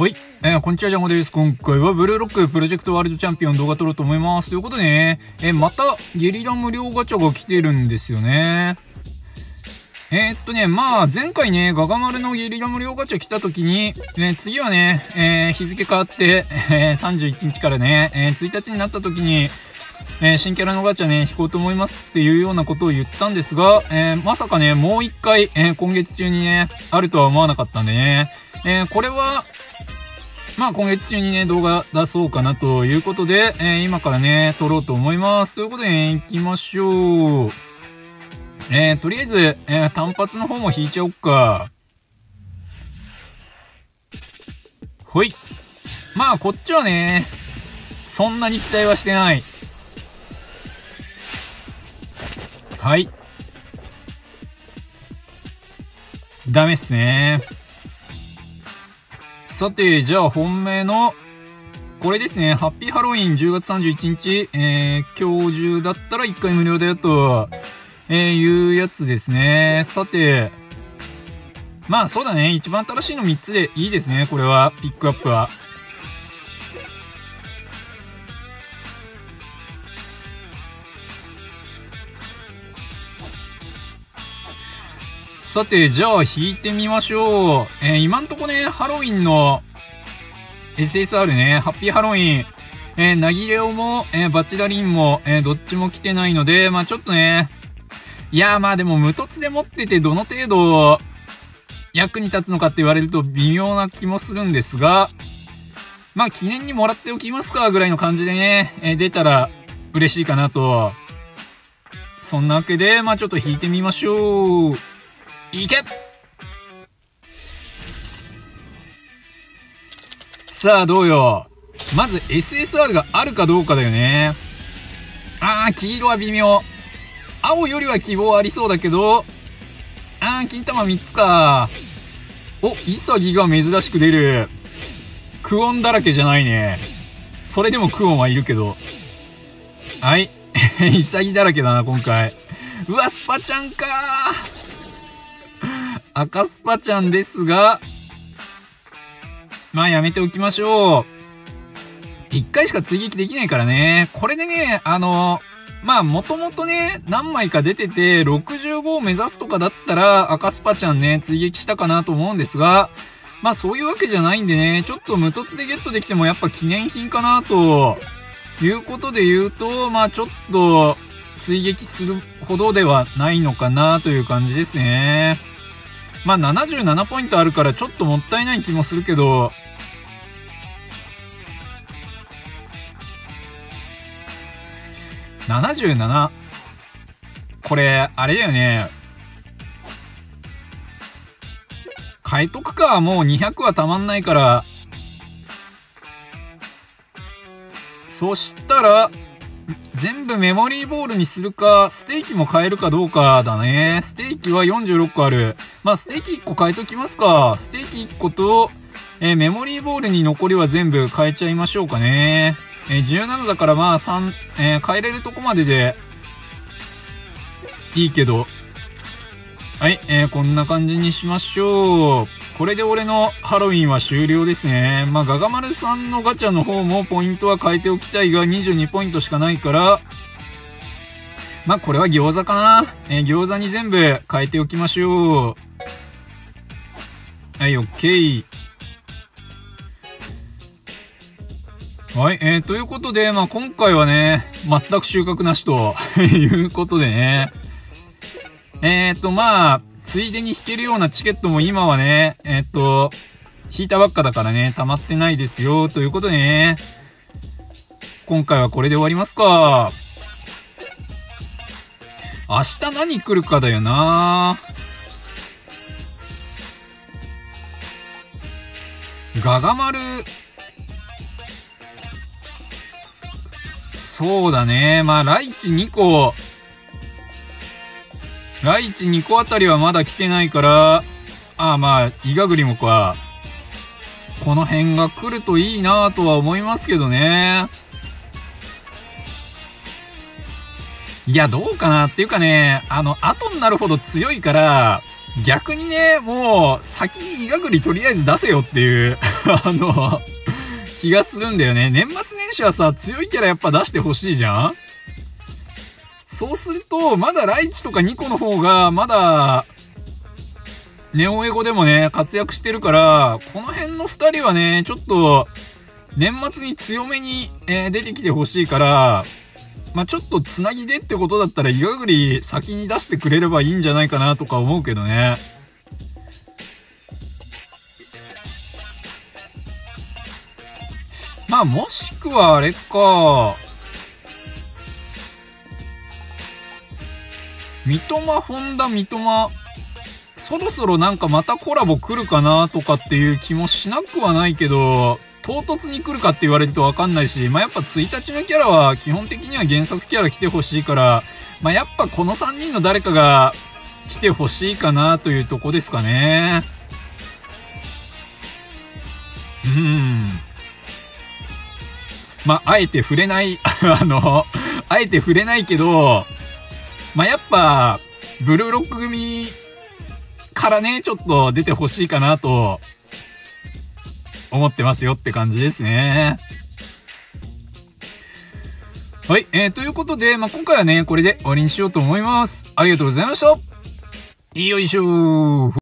はい。えー、こんにちは、ジャンゴです。今回はブルーロックプロジェクトワールドチャンピオン動画撮ろうと思います。ということでね、えー、またゲリラ無料ガチャが来てるんですよね。えー、っとね、まあ、前回ね、ガガマルのゲリラ無料ガチャ来た時に、ね、次はね、えー、日付変わって、えー、31日からね、えー、1日になった時に、えー、新キャラのガチャね、引こうと思いますっていうようなことを言ったんですが、えー、まさかね、もう一回、えー、今月中にね、あるとは思わなかったんでね、えこれは、まあ今月中にね、動画出そうかなということで、えー、今からね、撮ろうと思います。ということで、行きましょう。えー、とりあえず、えー、単発の方も引いちゃおっか。ほい。まあこっちはね、そんなに期待はしてない。はい。ダメっすね。さて、じゃあ本命の、これですね、ハッピーハロウィン10月31日、えー、今日中だったら1回無料だよと、えー、いうやつですね。さて、まあそうだね、一番新しいの3つでいいですね、これは、ピックアップは。さて、じゃあ引いてみましょう。えー、今んとこね、ハロウィンの SSR ね、ハッピーハロウィン、えー、ナギレオも、えー、バチダリンも、えー、どっちも来てないので、まあちょっとね、いやーまあでも無凸で持っててどの程度役に立つのかって言われると微妙な気もするんですが、まあ記念にもらっておきますかぐらいの感じでね、えー、出たら嬉しいかなと。そんなわけで、まあちょっと引いてみましょう。いけさあ、どうよ。まず SSR があるかどうかだよね。あー、黄色は微妙。青よりは希望ありそうだけど、あー、金玉3つか。お、イサギが珍しく出る。クオンだらけじゃないね。それでもクオンはいるけど。はい。イサギだらけだな、今回。うわ、スパちゃんかー。赤スパちゃんですが、まあやめておきましょう。一回しか追撃できないからね。これでね、あの、まあもともとね、何枚か出てて、65を目指すとかだったら、赤スパちゃんね、追撃したかなと思うんですが、まあそういうわけじゃないんでね、ちょっと無凸でゲットできてもやっぱ記念品かなと、いうことで言うと、まあちょっと、追撃するほどではないのかなという感じですね。まあ77ポイントあるからちょっともったいない気もするけど、77? これ、あれだよね。変えとくか。もう200はたまんないから。そしたら、全部メモリーボールにするか、ステーキも変えるかどうかだね。ステーキは46個ある。まあ、ステーキ1個変えときますか。ステーキ1個と、えー、メモリーボールに残りは全部変えちゃいましょうかね。えー、17だからまあ3、えー、変えれるとこまでで、いいけど。はい、えー、こんな感じにしましょう。これで俺のハロウィンは終了ですね。まあ、ガガマルさんのガチャの方もポイントは変えておきたいが、22ポイントしかないから、まあ、これは餃子かな。えー、餃子に全部変えておきましょう。はい、オッケー。はい、えー、ということで、まあ、今回はね、全く収穫なしということでね。えっ、ー、と、まあ、ついでに引けるようなチケットも今はね、えっと、引いたばっかだからね、溜まってないですよ、ということでね、今回はこれで終わりますか。明日何来るかだよなガガ丸、そうだね。まあ、ライチ2個、ライチ2個あたりはまだ来てないから、ああまあ、イガグリもか。この辺が来るといいなとは思いますけどね。いや、どうかなっていうかね、あの、後になるほど強いから、逆にね、もう、先にイガグリとりあえず出せよっていう あの、気がするんだよね。年末年始はさ、強いキャラやっぱ出してほしいじゃん？そうすると、まだライチとかニコの方が、まだ、ネオエゴでもね、活躍してるから、この辺の2人はね、ちょっと、年末に強めに、えー、出てきてほしいから、まあ、ちょっとつなぎでってことだったら、イガグリ先に出してくれればいいんじゃないかなとか思うけどね。まあ、もしくはあれか。三笘、本田、三笘、そろそろなんかまたコラボ来るかなとかっていう気もしなくはないけど、唐突に来るかって言われるとわかんないし、まあ、やっぱ1日のキャラは基本的には原作キャラ来てほしいから、まあ、やっぱこの3人の誰かが来てほしいかなというとこですかね。うん。まあ、あえて触れない あの、あえて触れないけど、まあ、やっぱ、ブルーロック組からね、ちょっと出てほしいかなと思ってますよって感じですね。はい、えー、ということで、まあ、今回はね、これで終わりにしようと思います。ありがとうございました。よいしょー。